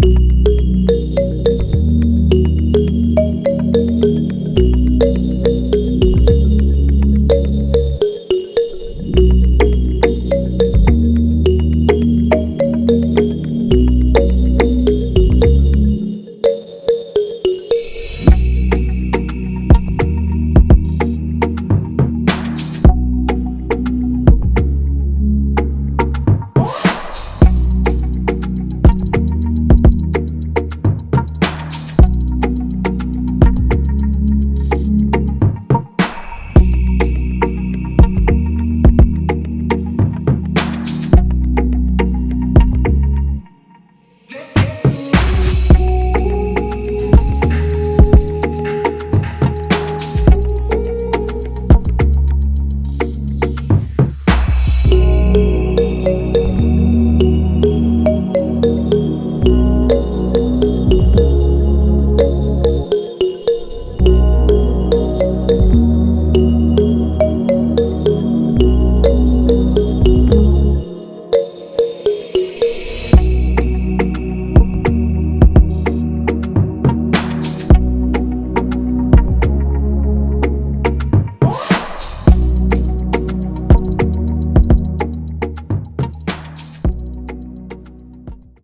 you